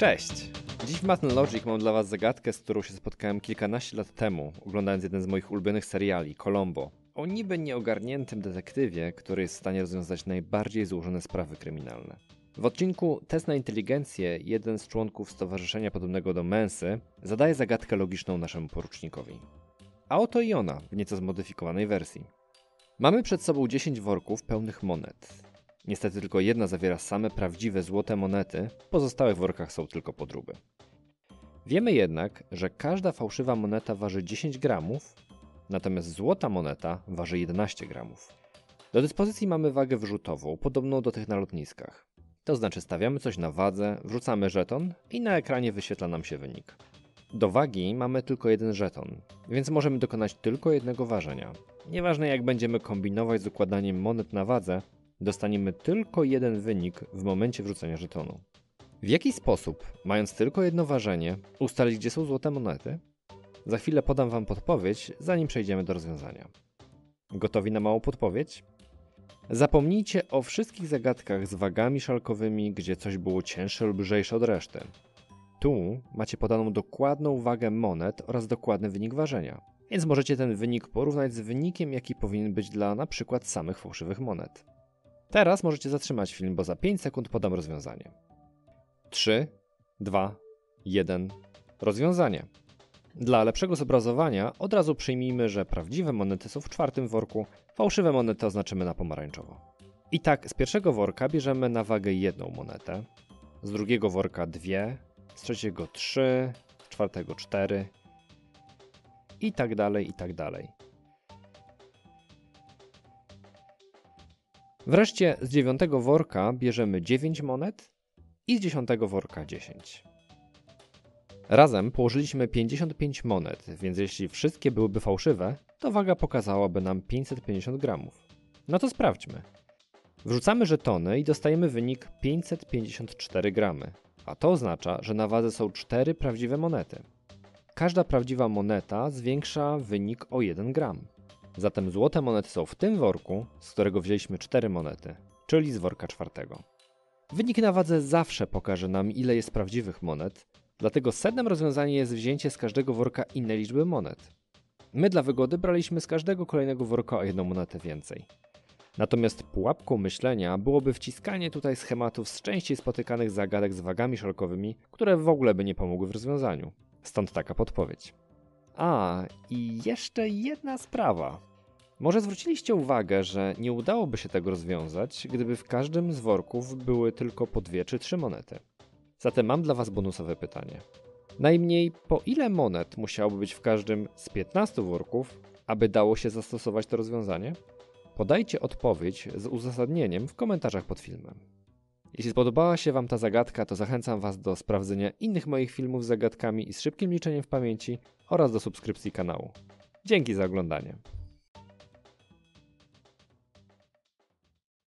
Cześć! Dziś w Math Logic mam dla Was zagadkę, z którą się spotkałem kilkanaście lat temu, oglądając jeden z moich ulubionych seriali, Colombo. O niby nieogarniętym detektywie, który jest w stanie rozwiązać najbardziej złożone sprawy kryminalne. W odcinku Test na inteligencję jeden z członków stowarzyszenia podobnego do Mensy zadaje zagadkę logiczną naszemu porucznikowi. A oto i ona w nieco zmodyfikowanej wersji. Mamy przed sobą 10 worków pełnych monet. Niestety tylko jedna zawiera same prawdziwe złote monety, w pozostałych workach są tylko podróby. Wiemy jednak, że każda fałszywa moneta waży 10 gramów, natomiast złota moneta waży 11 gramów. Do dyspozycji mamy wagę wrzutową, podobną do tych na lotniskach. To znaczy stawiamy coś na wadze, wrzucamy żeton i na ekranie wyświetla nam się wynik. Do wagi mamy tylko jeden żeton, więc możemy dokonać tylko jednego ważenia. Nieważne jak będziemy kombinować z układaniem monet na wadze, dostaniemy tylko jeden wynik w momencie wrzucenia żetonu. W jaki sposób, mając tylko jedno ważenie, ustalić gdzie są złote monety? Za chwilę podam Wam podpowiedź, zanim przejdziemy do rozwiązania. Gotowi na małą podpowiedź? Zapomnijcie o wszystkich zagadkach z wagami szalkowymi, gdzie coś było cięższe lub lżejsze od reszty. Tu macie podaną dokładną wagę monet oraz dokładny wynik ważenia, więc możecie ten wynik porównać z wynikiem, jaki powinien być dla na przykład samych fałszywych monet. Teraz możecie zatrzymać film, bo za 5 sekund podam rozwiązanie. 3, 2, 1. Rozwiązanie. Dla lepszego zobrazowania od razu przyjmijmy, że prawdziwe monety są w czwartym worku, fałszywe monety oznaczymy na pomarańczowo. I tak z pierwszego worka bierzemy na wagę jedną monetę, z drugiego worka dwie, z trzeciego trzy, z czwartego cztery i tak dalej, i tak dalej. Wreszcie z dziewiątego worka bierzemy 9 monet i z dziesiątego worka 10. Razem położyliśmy 55 monet, więc jeśli wszystkie byłyby fałszywe, to waga pokazałaby nam 550 gramów. No to sprawdźmy. Wrzucamy żetony i dostajemy wynik 554 gramy, a to oznacza, że na wadze są 4 prawdziwe monety. Każda prawdziwa moneta zwiększa wynik o 1 gram. Zatem złote monety są w tym worku, z którego wzięliśmy 4 monety, czyli z worka czwartego. Wynik na wadze zawsze pokaże nam, ile jest prawdziwych monet, dlatego sednem rozwiązania jest wzięcie z każdego worka innej liczby monet. My dla wygody braliśmy z każdego kolejnego worka o jedną monetę więcej. Natomiast pułapką myślenia byłoby wciskanie tutaj schematów z częściej spotykanych zagadek z wagami szalkowymi, które w ogóle by nie pomogły w rozwiązaniu. Stąd taka podpowiedź. A, i jeszcze jedna sprawa. Może zwróciliście uwagę, że nie udałoby się tego rozwiązać, gdyby w każdym z worków były tylko po dwie czy trzy monety. Zatem mam dla Was bonusowe pytanie. Najmniej po ile monet musiałoby być w każdym z 15 worków, aby dało się zastosować to rozwiązanie? Podajcie odpowiedź z uzasadnieniem w komentarzach pod filmem. Jeśli spodobała się Wam ta zagadka, to zachęcam Was do sprawdzenia innych moich filmów z zagadkami i z szybkim liczeniem w pamięci oraz do subskrypcji kanału. Dzięki za oglądanie.